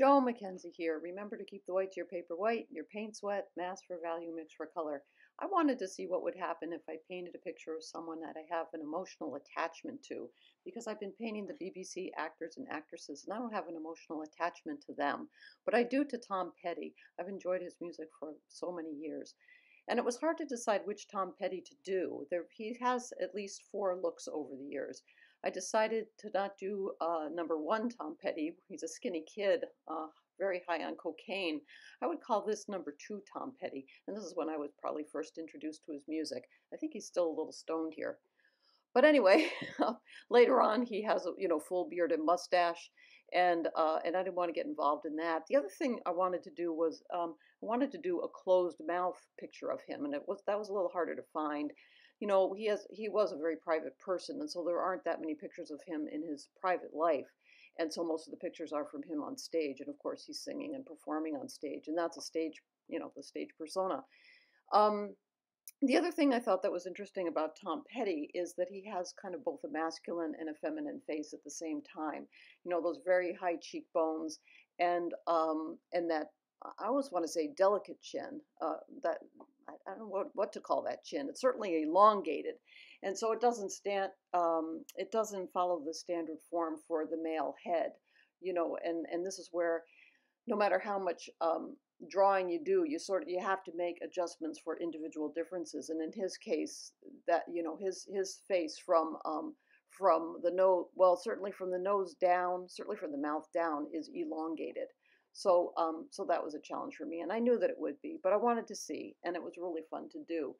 Jo MacKenzie here. Remember to keep the white to your paper white, your paint's wet, mass for value, mix for color. I wanted to see what would happen if I painted a picture of someone that I have an emotional attachment to because I've been painting the BBC actors and actresses and I don't have an emotional attachment to them. But I do to Tom Petty. I've enjoyed his music for so many years. And it was hard to decide which Tom Petty to do. There, he has at least four looks over the years. I decided to not do uh, number one Tom Petty. He's a skinny kid, uh, very high on cocaine. I would call this number two Tom Petty. And this is when I was probably first introduced to his music. I think he's still a little stoned here. But anyway, later on, he has a you know full beard and mustache, and uh, and I didn't want to get involved in that. The other thing I wanted to do was um, I wanted to do a closed mouth picture of him, and it was that was a little harder to find you know, he has he was a very private person, and so there aren't that many pictures of him in his private life. And so most of the pictures are from him on stage, and of course he's singing and performing on stage, and that's a stage, you know, the stage persona. Um, the other thing I thought that was interesting about Tom Petty is that he has kind of both a masculine and a feminine face at the same time. You know, those very high cheekbones and um, and that I always want to say delicate chin. Uh, that I, I, don't know what, what to call that chin. It's certainly elongated, and so it doesn't stand. Um, it doesn't follow the standard form for the male head, you know. And and this is where, no matter how much um, drawing you do, you sort of you have to make adjustments for individual differences. And in his case, that you know his his face from um, from the nose, well, certainly from the nose down, certainly from the mouth down, is elongated. So, um, so that was a challenge for me, and I knew that it would be, but I wanted to see, and it was really fun to do.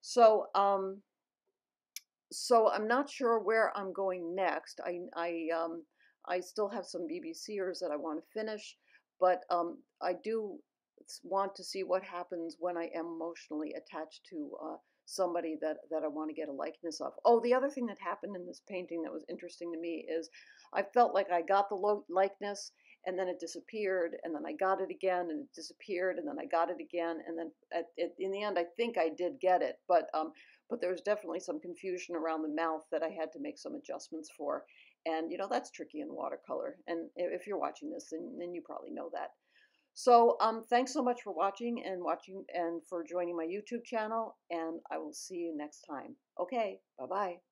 So, um, so I'm not sure where I'm going next. I, I, um, I still have some BBCers that I want to finish, but um, I do want to see what happens when I am emotionally attached to uh, somebody that, that I want to get a likeness of. Oh, the other thing that happened in this painting that was interesting to me is I felt like I got the likeness and then it disappeared and then i got it again and it disappeared and then i got it again and then at, at, in the end i think i did get it but um, but there was definitely some confusion around the mouth that i had to make some adjustments for and you know that's tricky in watercolor and if you're watching this then, then you probably know that so um, thanks so much for watching and watching and for joining my youtube channel and i will see you next time. Okay bye bye